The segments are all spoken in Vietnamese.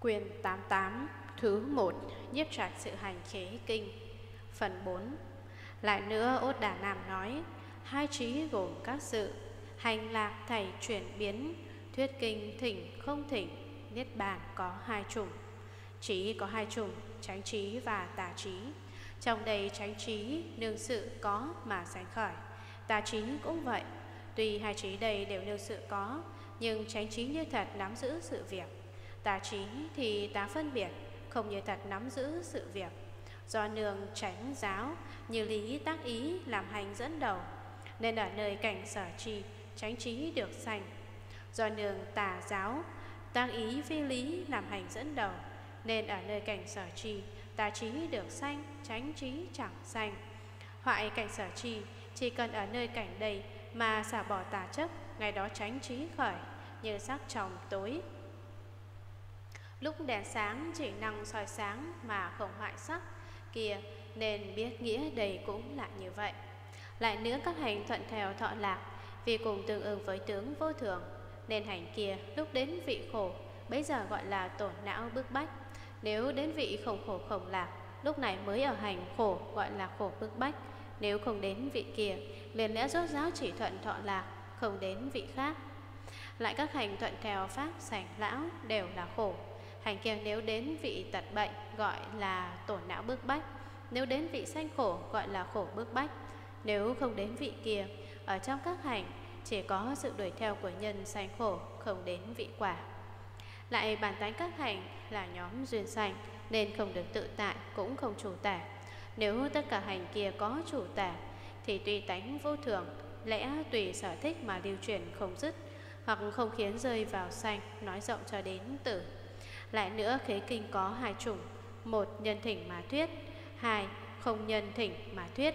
Quyền 88 Thứ 1 Nhiếp trạc sự hành khế kinh. Phần 4 Lại nữa Ốt Đà Nam nói, Hai trí gồm các sự, Hành lạc thầy chuyển biến, Thuyết kinh thỉnh không thỉnh, Niết bàn có hai chủng. Trí có hai chủng Tránh trí và tà trí. Trong đây tránh trí, nương sự có mà sánh khởi. Tà trí cũng vậy, Tuy hai trí đây đều nương sự có, Nhưng tránh trí như thật nắm giữ sự việc. Tà trí thì tà phân biệt, Không như thật nắm giữ sự việc. Do nương tránh giáo, Như lý tác ý làm hành dẫn đầu, Nên ở nơi cảnh sở trì Tránh trí được sanh. Do nương tà giáo, Tác ý phi lý làm hành dẫn đầu, Nên ở nơi cảnh sở trì, Tà trí được sanh Tránh trí chẳng sanh. Hoại cảnh sở trì, Chỉ cần ở nơi cảnh đây Mà xả bỏ tà chấp, Ngày đó tránh trí khởi, Như sắc trong tối. Lúc đèn sáng chỉ năng soi sáng mà không hoại sắc kia nên biết nghĩa đầy cũng là như vậy. Lại nữa các hành thuận theo thọ lạc, vì cùng tương ứng với tướng vô thường nên hành kia lúc đến vị khổ bây giờ gọi là tổn não bức bách. Nếu đến vị không khổ không lạc, lúc này mới ở hành khổ gọi là khổ bức bách. Nếu không đến vị kia, liền lẽ rốt ráo chỉ thuận thọ lạc, không đến vị khác. Lại các hành thuận theo pháp sảnh lão đều là khổ Hành kia nếu đến vị tật bệnh, gọi là tổn não bức bách. Nếu đến vị sanh khổ, gọi là khổ bức bách. Nếu không đến vị kia, Ở trong các hành, chỉ có sự đuổi theo của nhân sanh khổ, Không đến vị quả. Lại bản tánh các hành là nhóm duyên sanh, Nên không được tự tại, cũng không chủ tả. Nếu tất cả hành kia có chủ tả, Thì tùy tánh vô thường, Lẽ tùy sở thích mà lưu truyền không dứt, Hoặc không khiến rơi vào sanh, Nói rộng cho đến tử lại nữa khế kinh có hai chủng, Một nhân thỉnh mà thuyết, Hai không nhân thỉnh mà thuyết.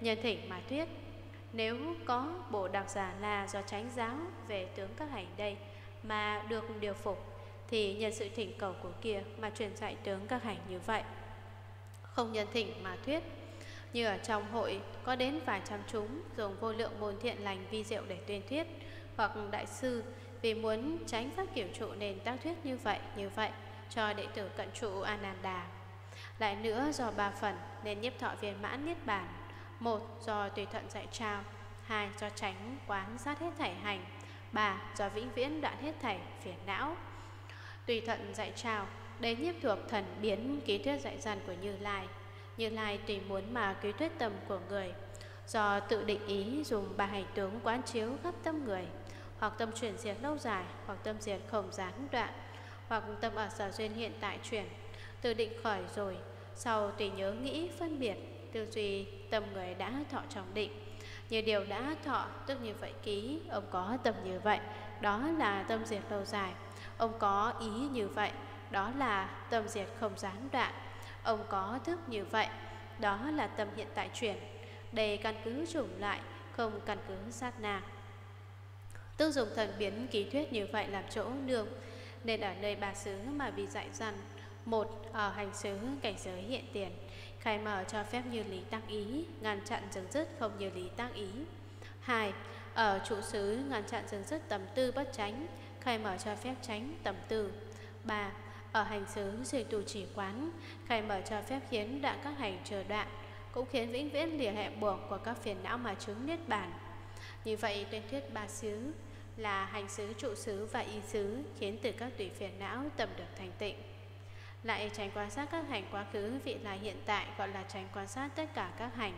Nhân thỉnh mà thuyết, Nếu có bộ đặc giả là do tránh giáo Về tướng các hành đây Mà được điều phục, Thì nhân sự thỉnh cầu của kia Mà truyền dạy tướng các hành như vậy. Không nhân thỉnh mà thuyết, Như ở trong hội Có đến vài trăm chúng Dùng vô lượng môn thiện lành vi diệu để tuyên thuyết, Hoặc đại sư vì muốn tránh các kiểu trụ nên tác thuyết như vậy như vậy cho đệ tử cận trụ Ananda. Lại nữa do ba phần nên nhiếp thọ viên mãn niết bàn. Một do tùy thuận dạy trao, hai do tránh quán sát hết thảy hành, ba do vĩnh viễn đoạn hết thảy phiền não. Tùy thuận dạy trao, đây nhiếp thuộc thần biến ký thuyết dạy dần của Như Lai. Như Lai tùy muốn mà ký thuyết tâm của người, do tự định ý dùng ba hành tướng quán chiếu khắp tâm người hoặc tâm chuyển diệt lâu dài, hoặc tâm diệt không gián đoạn, hoặc tâm ở sở duyên hiện tại chuyển, từ định khởi rồi, sau tùy nhớ nghĩ phân biệt, tư duy tâm người đã thọ trong định. Như điều đã thọ, tức như vậy ký, ông có tâm như vậy, đó là tâm diệt lâu dài. Ông có ý như vậy, đó là tâm diệt không gián đoạn. Ông có thức như vậy, đó là tâm hiện tại chuyển. Đây căn cứ trùng lại, không căn cứ sát na tư dùng thần biến ký thuyết như vậy làm chỗ nương. Nên ở nơi bà xứ mà vì dạy rằng Một, ở hành xứ cảnh giới hiện tiền Khai mở cho phép như lý tăng ý Ngăn chặn dừng dứt không như lý tăng ý. Hai, ở trụ xứ ngăn chặn dừng dứt tầm tư bất tránh Khai mở cho phép tránh tầm tư. Ba, ở hành xứ duy tù chỉ quán Khai mở cho phép khiến đoạn các hành chờ đoạn Cũng khiến vĩnh viễn lìa hệ buộc của các phiền não mà chứng niết bản Như vậy tuyên thuyết ba xứ là hành xứ, trụ xứ và y xứ khiến từ các tùy phiền não tầm được thành tịnh. Lại tránh quan sát các hành quá khứ vị là hiện tại gọi là tránh quan sát tất cả các hành.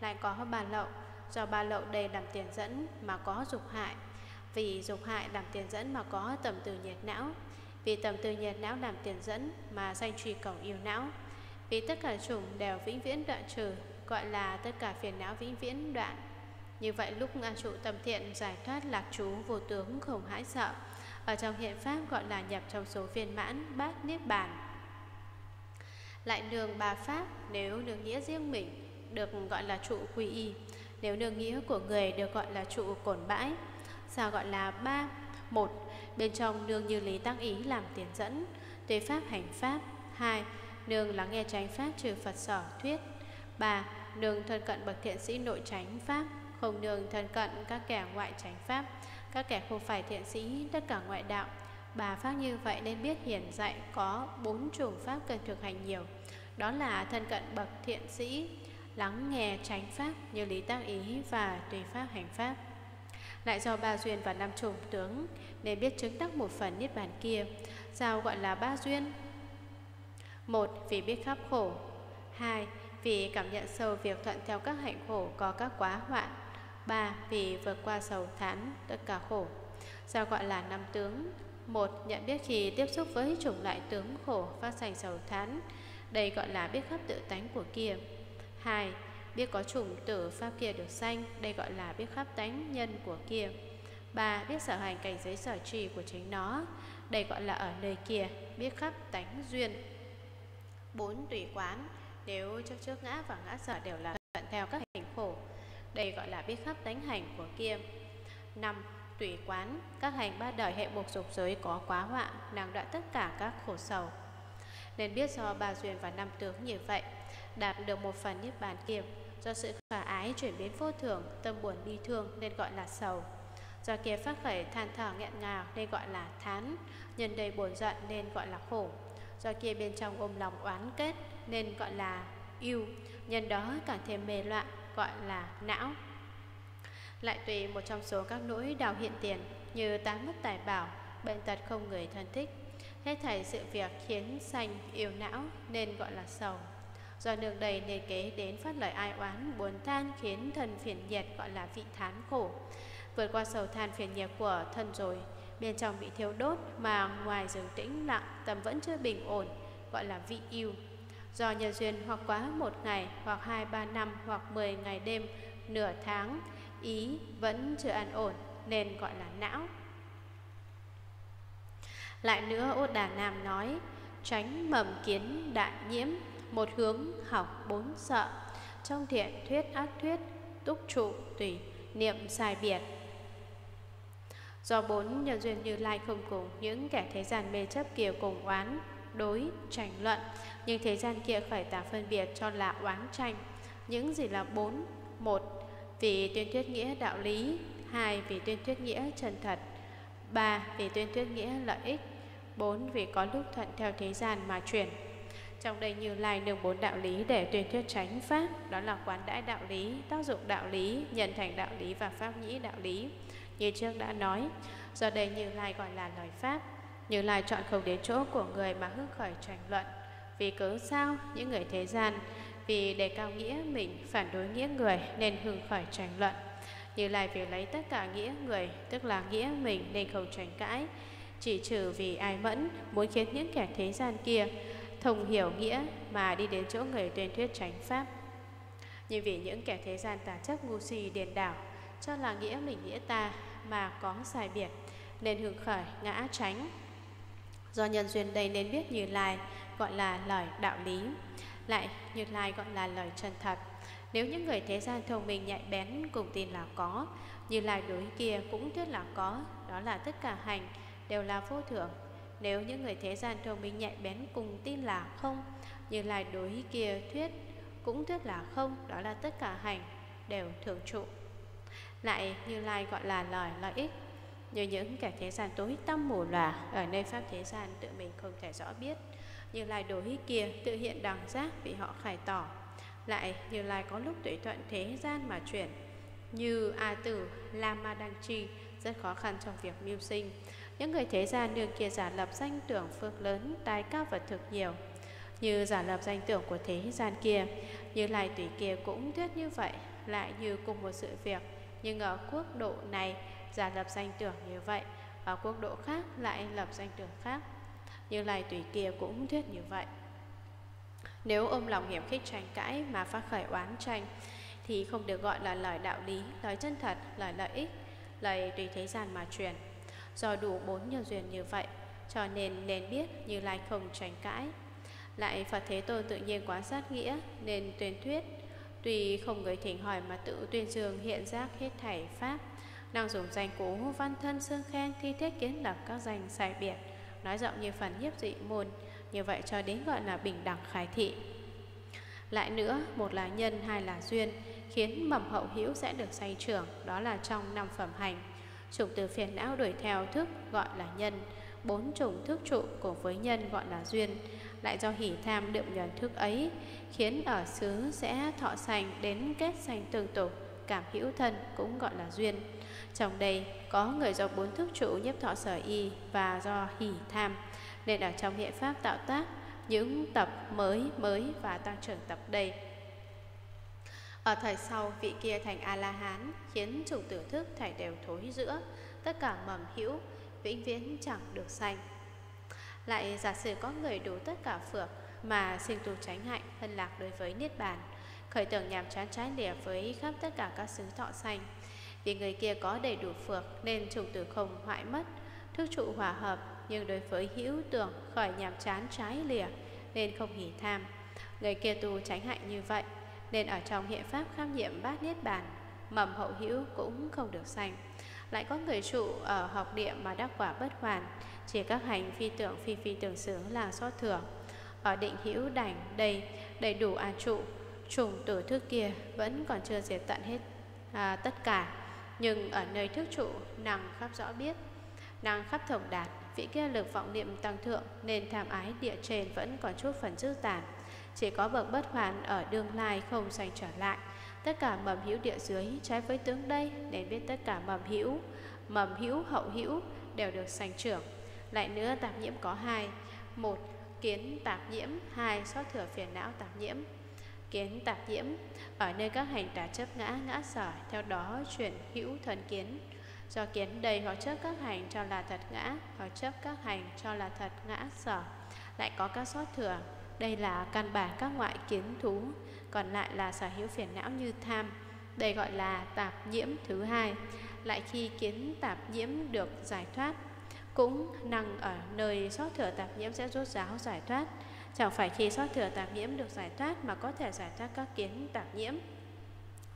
Lại có ba lậu, do ba lậu đây làm tiền dẫn mà có dục hại. Vì dục hại làm tiền dẫn mà có tầm từ nhiệt não. Vì tầm từ nhiệt não làm tiền dẫn mà sanh truy cầu yêu não. Vì tất cả chủng đều vĩnh viễn đoạn trừ, gọi là tất cả phiền não vĩnh viễn đoạn như vậy lúc an trụ tâm thiện giải thoát lạc trú vô tướng không hãi sợ. Ở trong hiện pháp gọi là nhập trong số viên mãn bát niết bàn. Lại nương ba pháp nếu nương nghĩa riêng mình được gọi là trụ quy y. Nếu nương nghĩa của người được gọi là trụ cổn bãi. Sao gọi là ba? Một, bên trong nương như lý tăng ý làm tiền dẫn. Tùy pháp hành pháp. Hai, nương lắng nghe tránh pháp trừ Phật sở thuyết. Ba, nương thân cận bậc thiện sĩ nội tránh pháp không nương thân cận các kẻ ngoại tránh pháp, các kẻ không phải thiện sĩ, tất cả ngoại đạo. Bà Pháp như vậy nên biết hiển dạy có bốn chủng Pháp cần thực hành nhiều. Đó là thân cận bậc thiện sĩ, lắng nghe tránh Pháp như lý tác ý và tùy Pháp hành Pháp. Lại do ba duyên và năm chủng tướng nên biết chứng đắc một phần niết bàn kia. Sao gọi là ba duyên? Một, vì biết khắp khổ. Hai, vì cảm nhận sâu việc thuận theo các hạnh khổ có các quá hoạn. Ba, vì vượt qua sầu thán tất cả khổ. Sao gọi là năm tướng? Một, nhận biết khi tiếp xúc với chủng loại tướng khổ phát sành sầu thán. Đây gọi là biết khắp tự tánh của kia. Hai, biết có chủng tử pháp kia được sanh. Đây gọi là biết khắp tánh nhân của kia. Ba, biết sở hành cảnh giới sở trì của chính nó. Đây gọi là ở nơi kia, biết khắp tánh duyên. Bốn, tùy quán. Nếu trước trước ngã và ngã sở đều là thuận theo các hành khổ. Đây gọi là biết khắp tánh hành của kia. Năm, tùy quán, các hành ba đời hệ buộc dục giới có quá họa, nàng đoạn tất cả các khổ sầu. Nên biết do ba duyên và năm tướng như vậy, đạt được một phần niết bàn kiềm, do sự khả ái chuyển biến vô thường, tâm buồn bi thương nên gọi là sầu. Do kia phát khởi than thở nghẹn ngào nên gọi là thán, nhân đầy buồn giận nên gọi là khổ. Do kia bên trong ôm lòng oán kết nên gọi là yêu, nhân đó càng thêm mê loạn gọi là não. Lại tùy một trong số các nỗi đau hiện tiền như tán mất tài bảo, bệnh tật không người thân thích. Hết thảy sự việc khiến sanh yêu não nên gọi là sầu. Do nương đầy nên kế đến phát lời ai oán, buồn than khiến thân phiền nhiệt gọi là vị thán khổ. Vượt qua sầu than phiền nhiệt của thân rồi, bên trong bị thiếu đốt mà ngoài dường tĩnh lặng, tâm vẫn chưa bình ổn, gọi là vị yêu. Do nhân duyên hoặc quá một ngày, hoặc hai ba năm, hoặc mười ngày đêm, nửa tháng, ý vẫn chưa an ổn nên gọi là não. Lại nữa Ô Đà Nam nói, tránh mầm kiến đại nhiễm, một hướng học bốn sợ, trong thiện thuyết ác thuyết, túc trụ tùy, niệm sai biệt. Do bốn nhân duyên như lai không cùng, những kẻ thế gian mê chấp kia cùng oán, đối, tranh luận, nhưng thế gian kia khởi tả phân biệt cho là oán tranh. Những gì là bốn? Một, vì tuyên thuyết nghĩa đạo lý. Hai vì tuyên thuyết nghĩa chân thật. Ba vì tuyên thuyết nghĩa lợi ích. Bốn vì có lúc thuận theo thế gian mà chuyển. Trong đây như lai nương bốn đạo lý để tuyên thuyết tránh pháp. Đó là quán đãi đạo lý tác dụng đạo lý nhận thành đạo lý và pháp nhĩ đạo lý. Như trước đã nói do đây như lai gọi là lời pháp như lai chọn không đến chỗ của người mà hưng khởi tranh luận vì cớ sao những người thế gian vì đề cao nghĩa mình phản đối nghĩa người nên hưng khởi tranh luận. Như Lai vì lấy tất cả nghĩa người, tức là nghĩa mình nên không tranh cãi. Chỉ trừ vì ai mẫn muốn khiến những kẻ thế gian kia thông hiểu nghĩa mà đi đến chỗ người tuyên thuyết tránh pháp. Nhưng vì những kẻ thế gian tà chấp ngu si điền đảo cho là nghĩa mình nghĩa ta mà có sai biệt nên hưng khởi ngã tránh. Do nhân duyên đây nên biết như lai gọi là lời đạo lý. Lại, Như Lai gọi là lời chân thật. Nếu những người thế gian thông minh nhạy bén cùng tin là có, Như Lai đối kia cũng thuyết là có, Đó là tất cả hành, đều là vô thượng Nếu những người thế gian thông minh nhạy bén cùng tin là không, Như Lai đối kia thuyết cũng thuyết là không, Đó là tất cả hành, đều thường trụ. Lại, Như Lai gọi là lời lợi ích như những kẻ thế gian tối tăm mù lòa ở nơi pháp thế gian tự mình không thể rõ biết. Như Lai đồ hí kia tự hiện đẳng giác vì họ khải tỏ. Lại Như Lai có lúc tuệ thuận thế gian mà chuyển. Như A Tử, Lama Đăng Chi Rất khó khăn trong việc mưu sinh. Những người thế gian nương kia giả lập danh tưởng phước lớn Tài cao vật thực nhiều. Như giả lập danh tưởng của thế gian kia Như Lai tùy kia cũng thuyết như vậy. Lại như cùng một sự việc Nhưng ở quốc độ này giả lập danh tưởng như vậy và quốc độ khác lại lập danh tưởng khác. Như Lai tùy kia cũng thuyết như vậy. Nếu ôm lòng hiểm khích tranh cãi Mà phát khởi oán tranh Thì không được gọi là lời đạo lý Lời chân thật, lời lợi ích Lời tùy thế gian mà truyền. Do đủ bốn nhân duyên như vậy Cho nên nên biết Như Lai không tranh cãi. Lại Phật Thế Tôn tự nhiên quán sát nghĩa Nên tuyên thuyết Tuy không người thỉnh hỏi mà tự tuyên dương hiện giác hết thảy Pháp Năng dùng danh cú văn thân xương khen Thi thiết kiến lập các danh sai biệt nói rộng như phần nhiếp dị môn, như vậy cho đến gọi là bình đẳng khải thị. Lại nữa, một là nhân, hai là duyên, khiến mầm hậu hữu sẽ được say trưởng, đó là trong năm phẩm hành. Chủng từ phiền não đuổi theo thức gọi là nhân, bốn chủng thức trụ cùng với nhân gọi là duyên lại do hỉ tham đượm nhận thức ấy khiến ở xứ sẽ thọ sành đến kết sanh tương tục cảm hữu thân cũng gọi là duyên trong đây có người do bốn thức trụ nhiếp thọ sở y và do hỉ tham. Nên ở trong hiện pháp tạo tác, những tập mới mới và tăng trưởng tập đây. Ở thời sau, vị kia thành a la hán khiến chủng tử thức thảy đều thối giữa, tất cả mầm hữu, vĩnh viễn chẳng được sanh. Lại giả sử có người đủ tất cả phược mà sinh tu tránh hạnh phân lạc đối với niết bàn, khởi tưởng nhằm chán trái lìa với khắp tất cả các xứ thọ sanh vì người kia có đầy đủ phược nên trùng tử không hoại mất. Thức trụ hòa hợp nhưng đối với hữu tưởng khỏi nhàm chán trái lìa nên không hỉ tham. Người kia tu tránh hạnh như vậy nên ở trong hiện pháp khám nghiệm bát niết bàn mầm hậu hữu cũng không được sanh. Lại có người trụ ở học địa mà đắc quả bất hoàn chỉ các hành phi tưởng phi phi tưởng xứ là xót thừa. Ở định hữu đảnh đầy đầy đủ an trụ trùng tử thức kia vẫn còn chưa diệt tận hết à, tất cả nhưng ở nơi thức trụ, nàng khắp rõ biết. Nàng khắp thổng đạt, vị kia lực vọng niệm tăng thượng, nên tham ái địa trên vẫn còn chút phần dư tàn. Chỉ có bậc bất hoàn ở đương lai không sanh trở lại. Tất cả mầm hữu địa dưới trái với tướng đây, nên biết tất cả mầm hữu mầm hữu, hậu hữu đều được sanh trưởng. Lại nữa tạp nhiễm có hai, một kiến tạp nhiễm, hai sót thừa phiền não tạp nhiễm kiến tạp nhiễm ở nơi các hành tà chấp ngã ngã sở theo đó chuyển hữu thần kiến. Do kiến đầy họ chấp các hành cho là thật ngã họ chấp các hành cho là thật ngã sở lại có các sót thừa. Đây là căn bản các ngoại kiến thú, còn lại là sở hữu phiền não như tham, đây gọi là tạp nhiễm thứ hai. Lại khi kiến tạp nhiễm được giải thoát, cũng năng ở nơi sót thừa tạp nhiễm sẽ rốt ráo giải thoát chẳng phải khi sót thừa tạp nhiễm được giải thoát mà có thể giải thoát các kiến tạp nhiễm.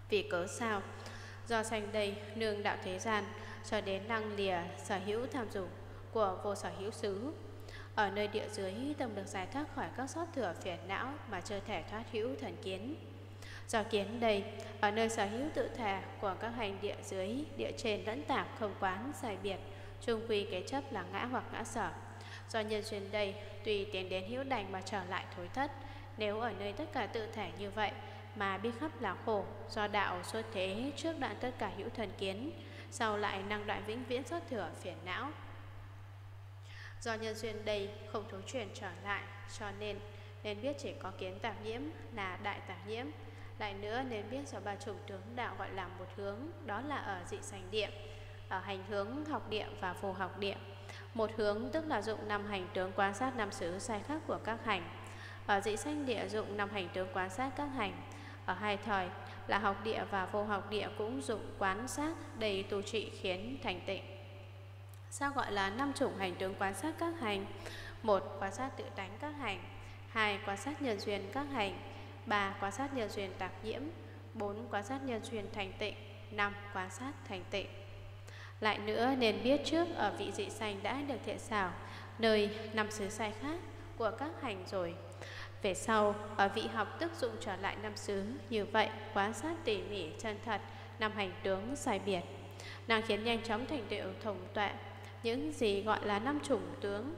Vì cớ sao? Do sanh đây, nương đạo thế gian, cho đến năng lìa, sở hữu tham dục của vô sở hữu xứ. Ở nơi địa dưới tâm được giải thoát khỏi các sót thừa phiền não mà chưa thể thoát hữu thần kiến. Do kiến đây, ở nơi sở hữu tự thể của các hành địa dưới, địa trên lẫn tạp không quán, sai biệt trung quy cái chấp là ngã hoặc ngã sở do nhân duyên đây, tùy tiến đến hữu đành mà trở lại thối thất. Nếu ở nơi tất cả tự thể như vậy, mà biết khắp là khổ, do đạo xuất thế trước đoạn tất cả hữu thần kiến, sau lại năng đoạn vĩnh viễn xuất thừa phiền não. Do nhân duyên đây không thối chuyển trở lại, cho nên nên biết chỉ có kiến tạp nhiễm là đại tạp nhiễm. Lại nữa nên biết do ba chủng tướng đạo gọi là một hướng, đó là ở dị sành địa, ở hành hướng học địa và phù học địa một hướng tức là dụng năm hành tướng quan sát năm xứ sai khác của các hành. Ở dị sanh địa dụng năm hành tướng quan sát các hành. Ở hai thời, là học địa và vô học địa cũng dụng quan sát, đầy tu trị khiến thành tịnh. Sao gọi là năm chủng hành tướng quan sát các hành? Một, quan sát tự tánh các hành. Hai, quan sát nhân duyên các hành. Ba, quan sát nhân duyên tạp nhiễm. Bốn, quan sát nhân duyên thành tịnh. Năm, quan sát thành tịnh lại nữa nên biết trước ở vị dị sanh đã được thiện xảo, nơi năm xứ sai khác của các hành rồi. Về sau, ở vị học tức dụng trở lại năm xứ, như vậy quan sát tỉ mỉ chân thật, năm hành tướng sai biệt. Nàng khiến nhanh chóng thành tựu thông tuệ, những gì gọi là năm chủng tướng.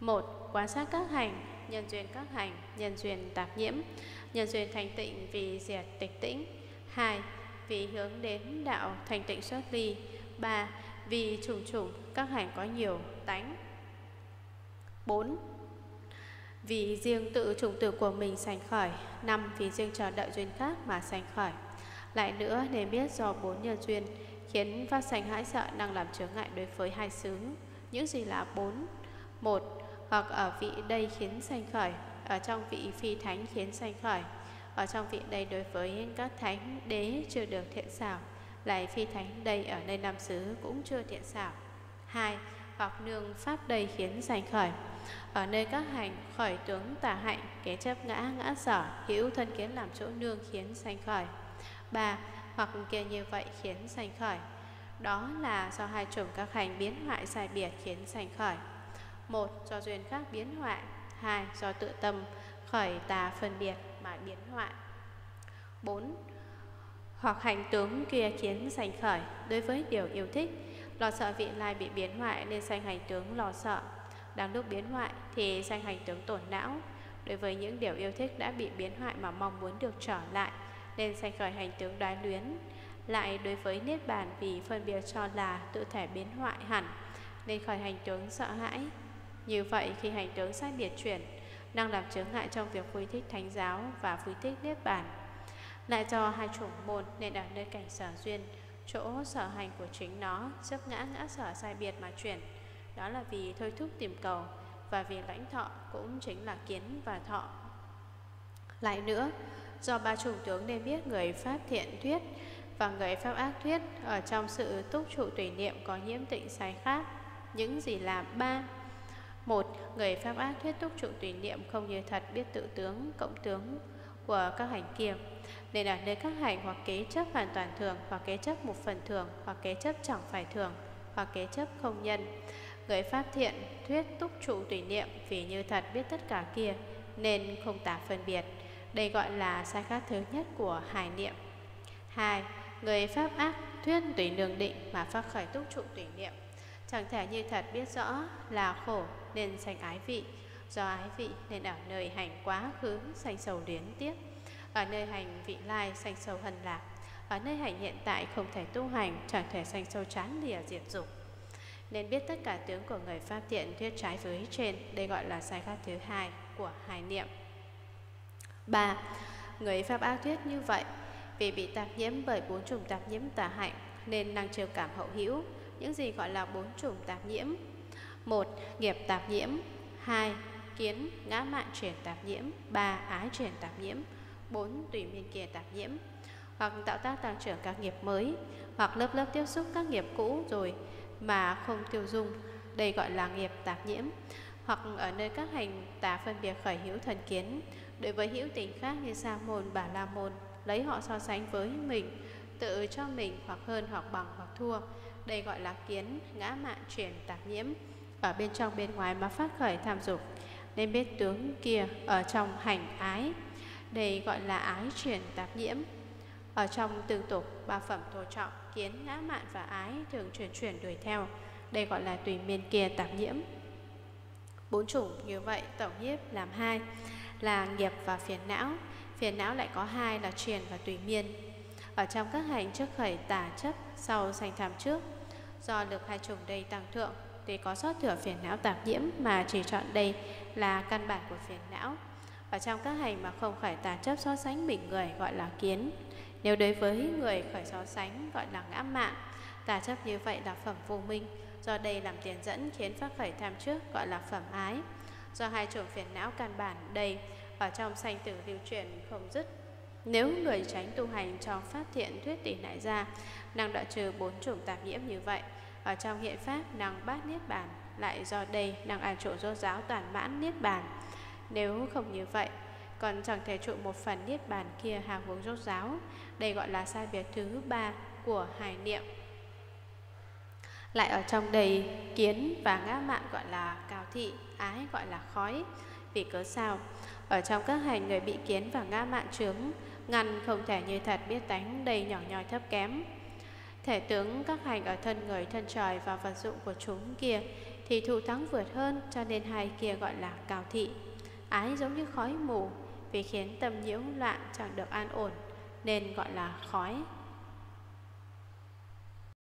Một quan sát các hành, nhân duyên các hành, nhân duyên tạp nhiễm, nhân duyên thành tịnh vì diệt tịch tĩnh. Hai vì hướng đến đạo thành tịnh xuất ly ba, vì trùng trùng, các hành có nhiều, tánh. Bốn, vì riêng tự trùng tử của mình sanh khởi năm, vì riêng chờ đợi duyên khác mà sanh khởi lại nữa nên biết do bốn nhân duyên khiến phát sanh hãi sợ đang làm chướng ngại đối với hai xứ. Những gì là bốn? Một, hoặc ở vị đây khiến sanh khởi ở trong vị phi thánh khiến sanh khởi ở trong vị đây đối với các thánh đế chưa được thiện xảo, lại phi thánh đây ở nơi nam xứ cũng chưa thiện xảo. Hai, hoặc nương pháp đây khiến sanh khởi. Ở nơi các hành khởi tướng tà hạnh, kế chấp ngã ngã sở hữu thân kiến làm chỗ nương khiến sanh khởi. Ba, hoặc kia như vậy khiến sanh khởi. Đó là do hai chủng các hành biến hoại sai biệt khiến sanh khởi. Một, do duyên khác biến hoại. Hai, do tự tâm khởi tà phân biệt mà biến hoại. Bốn, hoặc hành tướng kia khiến sanh khởi, đối với điều yêu thích, Lo sợ vị lai bị biến hoại nên sanh hành tướng lo sợ. Đang lúc biến hoại thì sanh hành tướng tổn não, Đối với những điều yêu thích đã bị biến hoại mà mong muốn được trở lại Nên sanh khởi hành tướng đoái luyến. Lại đối với Niết Bàn vì phân biệt cho là tự thể biến hoại hẳn Nên khởi hành tướng sợ hãi. Như vậy khi hành tướng sai biệt chuyển Năng làm chướng ngại trong việc vui thích thánh giáo và vui thích Niết Bàn. Lại do hai chủng môn nên ở nơi cảnh sở duyên Chỗ sở hành của chính nó chấp ngã ngã sở sai biệt mà chuyển. Đó là vì thôi thúc tìm cầu Và vì lãnh thọ cũng chính là kiến và thọ. Lại nữa, do ba chủng tướng nên biết người Pháp thiện thuyết Và người Pháp ác thuyết Ở trong sự túc trụ tùy niệm có nhiễm tịnh sai khác. Những gì là ba một Người Pháp ác thuyết túc trụ tùy niệm không như thật biết tự tướng, cộng tướng của các hành kia nên ở nơi các hành hoặc kế chấp hoàn toàn thường hoặc kế chấp một phần thường hoặc kế chấp chẳng phải thường hoặc kế chấp không nhân. Người pháp thiện thuyết túc trụ tùy niệm vì như thật biết tất cả kia nên không tả phân biệt. Đây gọi là sai khác thứ nhất của hài niệm. Hai người pháp ác thuyết tùy nương định mà phát khởi túc trụ tùy niệm. Chẳng thể như thật biết rõ là khổ nên sanh ái vị. Do ái vị nên ở nơi hành quá khứ, sanh sầu liên tiếp ở nơi hành vị lai, sanh sâu hân lạc. Ở nơi hành hiện tại, không thể tu hành, chẳng thể sanh sâu chán lìa diệt dục. Nên biết tất cả tướng của người pháp tiện thuyết trái với trên, đây gọi là sai khác thứ hai của hai niệm. Ba, người pháp ác thuyết như vậy, vì bị tạp nhiễm bởi bốn chủng tạp nhiễm tà hạnh, nên năng trêu cảm hậu hữu. Những gì gọi là bốn chủng tạp nhiễm một nghiệp tạp nhiễm. Hai kiến ngã mạn chuyển tạp nhiễm. Ba ái chuyển tạp nhiễm. 4. Tùy miên kia tạp nhiễm. Hoặc tạo tác tăng trưởng các nghiệp mới Hoặc lớp lớp tiếp xúc các nghiệp cũ rồi Mà không tiêu dung. Đây gọi là nghiệp tạp nhiễm. Hoặc ở nơi các hành tà phân biệt khởi hữu thần kiến Đối với hữu tình khác như sa môn, bà la môn Lấy họ so sánh với mình Tự cho mình hoặc hơn hoặc bằng hoặc thua. Đây gọi là kiến, ngã mạn, chuyển, tạp nhiễm. Ở bên trong bên ngoài mà phát khởi tham dục Nên biết tướng kia ở trong hành ái đây gọi là ái chuyển tạp nhiễm. Ở trong tương tục, ba phẩm thô trọng, kiến, ngã mạn và ái thường chuyển chuyển đuổi theo. Đây gọi là tùy miên kia tạp nhiễm. Bốn chủng như vậy tổng nhiếp làm hai là nghiệp và phiền não. Phiền não lại có hai là truyền và tùy miên. Ở trong các hành trước khởi tả chấp, sau sanh tham trước. Do lực hai chủng đầy tăng thượng, tuy có sót thừa phiền não tạp nhiễm mà chỉ chọn đây là căn bản của phiền não. Ở trong các hành mà không khởi tà chấp so sánh mình người gọi là kiến. Nếu đối với người khởi so sánh gọi là ngã mạn Tà chấp như vậy là phẩm vô minh. Do đây làm tiền dẫn khiến phát khởi tham trước gọi là phẩm ái. Do hai chủng phiền não căn bản đây, Ở trong sanh tử lưu truyền không dứt. Nếu người tránh tu hành cho phát thiện thuyết tỷ nại ra, Năng đoạn trừ bốn chủng tạp nhiễm như vậy ở trong hiện pháp năng bát niết bàn Lại do đây năng an trụ do giáo toàn mãn niết bàn nếu không như vậy, còn chẳng thể trụ một phần niết bàn kia hàng hướng rốt giáo. Đây gọi là sai biệt thứ ba của hài niệm. Lại ở trong đầy kiến và ngã mạn gọi là cao thị, ái gọi là khói. Vì cớ sao? Ở trong các hành người bị kiến và ngã mạn chướng ngăn không thể như thật biết tánh đầy nhỏ nhoi thấp kém. Thể tướng các hành ở thân người, thân trời và vật dụng của chúng kia thì thù thắng vượt hơn cho nên hai kia gọi là cao thị, Ái giống như khói mù Vì khiến tâm nhiễu loạn chẳng được an ổn Nên gọi là khói.